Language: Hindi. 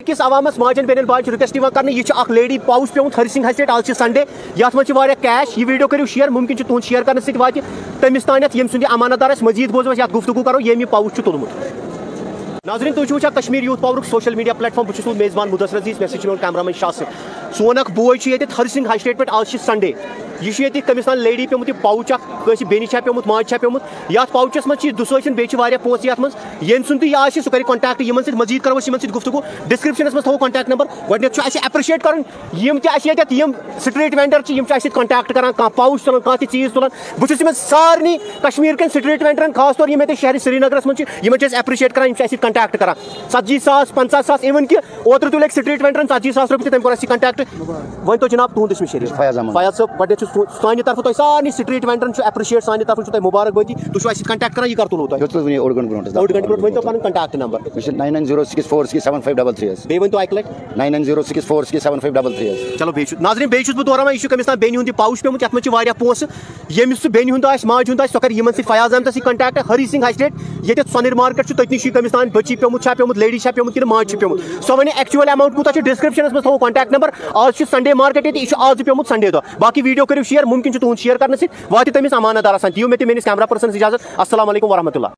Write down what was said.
किस आवामस माजन बेन बाज रिक्वेस्ट कर लेडी पाउच पे हर सिंह हस्टेट आज संडे ये मज कैश यह वीडियो करो शेयर मुमकिन तुम शेयर कर तमिस तान यम सुंद मजीद बोजो ये गुफ्तु करो, ये पाउच तुलमुत नाजरीन तुम वो Kashmir youth power social media platform बहुत मेजबान मुदसर अज़ीज़ मे कैमरामैन शाह सोन बोय हर सिंह हस्टेट पे आज संडे. यह तमिस तान लेडी पेमुत पाउच अस बेन पेमुत माज पेमुत ये पाउचस मज दुसोन बे पोस ये ये सुन यह सह कर कॉन्टैक्ट इन मजीद करो इन गुफ्तु डिस्क्रिप्शन मज थो कॉन्टैक्ट नंबर गो अप्रिशिएट कर स्ट्रीट वेंडर कॉन्टैक्ट कर पाउच तुलान कह चीज़ तुलान बहुत सारे कश्मीर कन स्ट्रीट वेंडर खास तौर ये शहर श्रीनगर मज अप्रिशिएट कर कॉन्टैक्ट कर. सत्जी सास पंचा सास इवन कि ओतर तुल स्ट्रीट वेंडर सत्जी सास रुपये तम कोर कॉन्टैक्ट वन तो जनाब तुंद इसमें शरीफ फयाज सान तरफ़ तुम सारे स्ट्रीट वेंडर अप्रिशिएट सान तरफ़ मुबारकबादी तुम कॉन्टैक्ट कर यह कर तुलो तुम ओड गंट ब्रोट ओड गंट ब्रोट वन तो पन contact number nine nine zero six four six seven five double three बे वन तो अक लट nine nine zero six four six seven five double three चलो बे नाजरीन बे बह दोहरान यह कमिस बेन हूँ पाउच पेमुत ये मज पोस। यमिस बेन हूँ माज हूँ सह कर इन फयाज अहमद सह कॉन्टैक्ट हरी सिंह हस्टेट ये सोनर मार्केट तथि कमिस तान बची पेमुत पेमुत लेडी पेमुत कि माज पेमुत सो वन एक्चुअल अमाउंट कूत डिस्क्रिप्शन मज थो कॉन्टैक्ट नंबर आज संडे मार्केट ये आज पेमुत संडे दो बाकी वीडियो करो शेयर मुमकिन तुंद शेयर कर वात तमिस अमानतदार दियो मे मेस कैमरा पर्सन इजाज़त। असल वरहमल